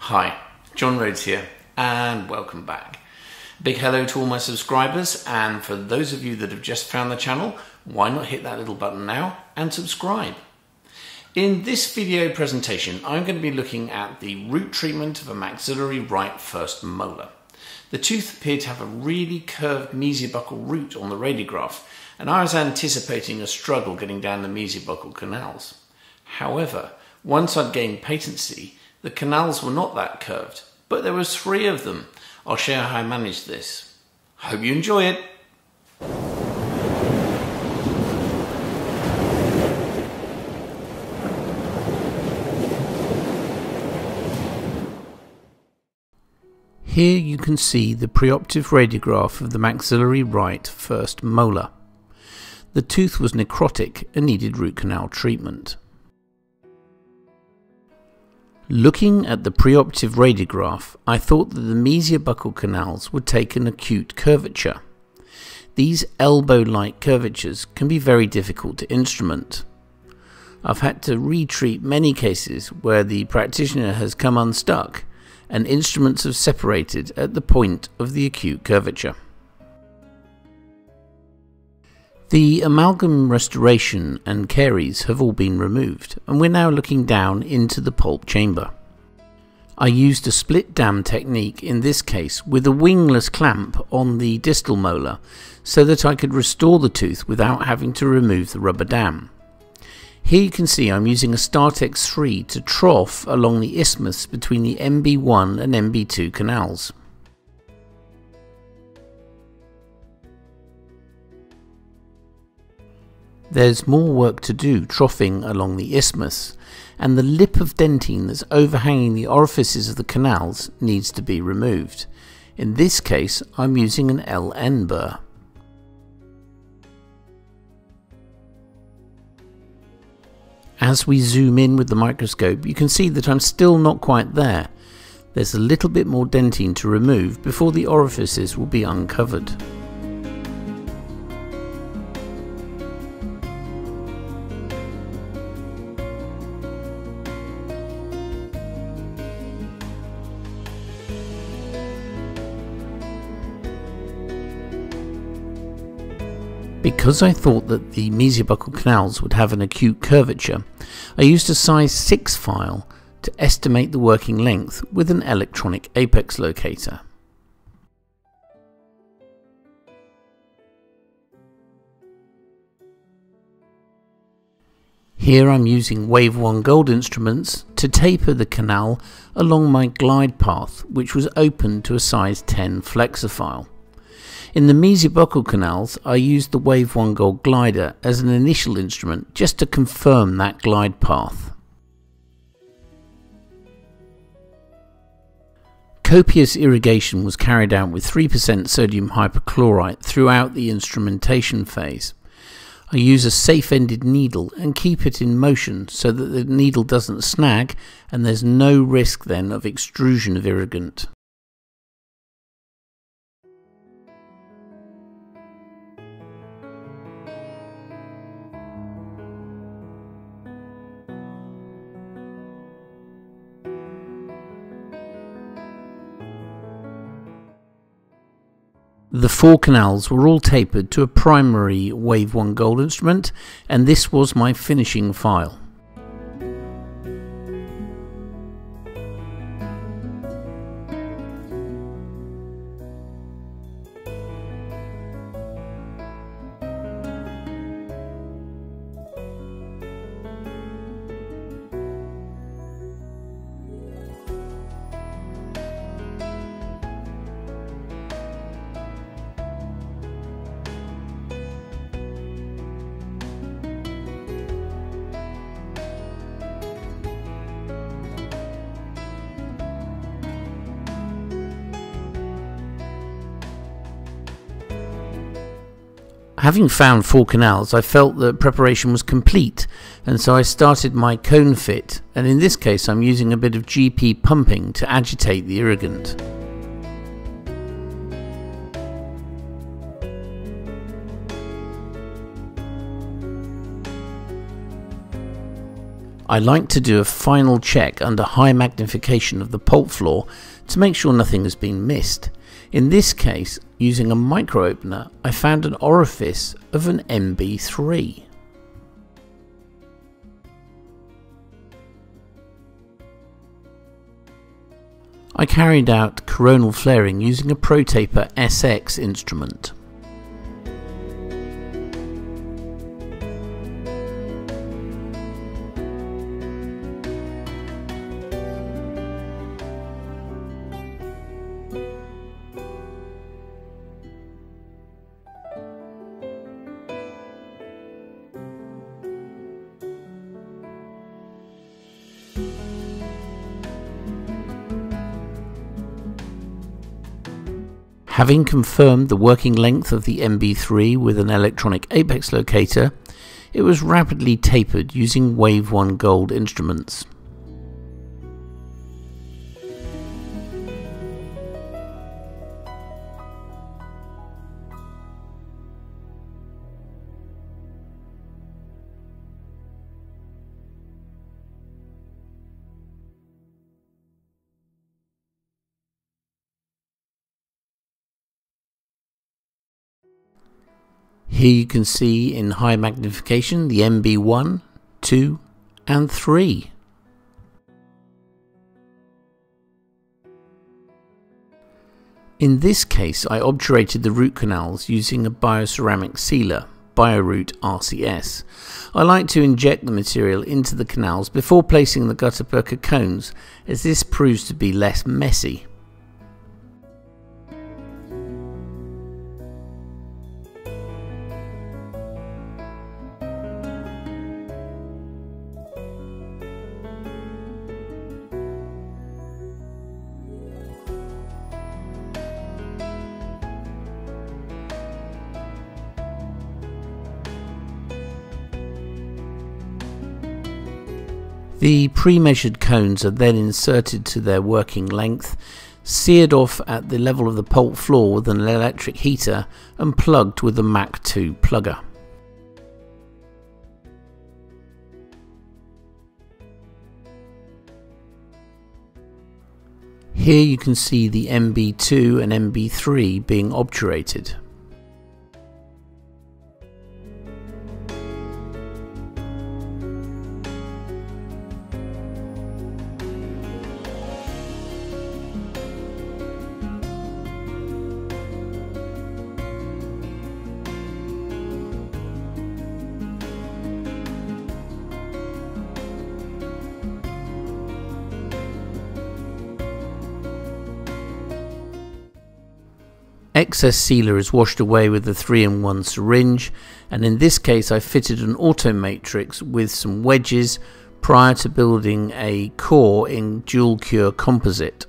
Hi, John Rhodes here, and welcome back. Big hello to all my subscribers, and for those of you that have just found the channel, why not hit that little button now and subscribe? In this video presentation, I'm going to be looking at the root treatment of a maxillary right first molar. The tooth appeared to have a really curved mesiobuccal root on the radiograph, and I was anticipating a struggle getting down the mesiobuccal canals. However, once I'd gained patency, the canals were not that curved, but there was three of them. I'll share how I managed this. Hope you enjoy it. Here you can see the preoperative radiograph of the maxillary right first molar. The tooth was necrotic and needed root canal treatment. Looking at the preoperative radiograph, I thought that the mesiobuccal canals would take an acute curvature. These elbow-like curvatures can be very difficult to instrument. I've had to retreat many cases where the practitioner has come unstuck and instruments have separated at the point of the acute curvature. The amalgam restoration and caries have all been removed and we're now looking down into the pulp chamber. I used a split dam technique in this case with a wingless clamp on the distal molar so that I could restore the tooth without having to remove the rubber dam. Here you can see I'm using a Start-X 3 to trough along the isthmus between the MB1 and MB2 canals. There's more work to do troughing along the isthmus, and the lip of dentine that's overhanging the orifices of the canals needs to be removed. In this case, I'm using an LN burr. As we zoom in with the microscope, you can see that I'm still not quite there. There's a little bit more dentine to remove before the orifices will be uncovered. Because I thought that the mesiobuccal canals would have an acute curvature, I used a size 6 file to estimate the working length with an electronic apex locator. Here I'm using Wave 1 gold instruments to taper the canal along my glide path which was open to a size 10 Flexofile. In the mesiobuccal canals, I used the Wave 1 Gold glider as an initial instrument just to confirm that glide path. Copious irrigation was carried out with 3% sodium hypochlorite throughout the instrumentation phase. I use a safe-ended needle and keep it in motion so that the needle doesn't snag and there's no risk then of extrusion of irrigant. The four canals were all tapered to a primary Wave 1 gold instrument and this was my finishing file. Having found four canals, I felt that preparation was complete, and so I started my cone fit, and in this case I'm using a bit of GP pumping to agitate the irrigant. I like to do a final check under high magnification of the pulp floor to make sure nothing has been missed. In this case, using a micro opener, I found an orifice of an MB3. I carried out coronal flaring using a ProTaper SX instrument. Having confirmed the working length of the MB3 with an electronic apex locator, it was rapidly tapered using Wave 1 Gold instruments. Here you can see in high magnification the MB1, 2 and 3. In this case I obturated the root canals using a bioceramic sealer, BioRoot RCS. I like to inject the material into the canals before placing the Guttapercha cones as this proves to be less messy. The pre-measured cones are then inserted to their working length, seared off at the level of the pulp floor with an electric heater and plugged with a Machtou plugger. Here you can see the MB2 and MB3 being obturated. Excess sealer is washed away with the 3-in-1 syringe and in this case I fitted an auto matrix with some wedges prior to building a core in dual cure composite.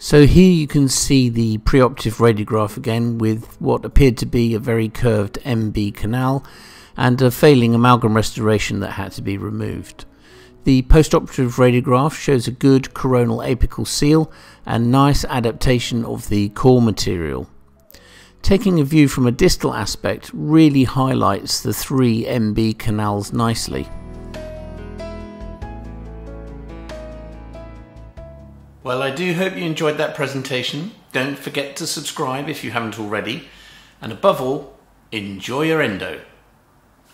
So here you can see the preoperative radiograph again with what appeared to be a very curved MB canal and a failing amalgam restoration that had to be removed. The postoperative radiograph shows a good coronal apical seal and nice adaptation of the core material. Taking a view from a distal aspect really highlights the three MB canals nicely. Well, I do hope you enjoyed that presentation. Don't forget to subscribe if you haven't already. And above all, enjoy your endo.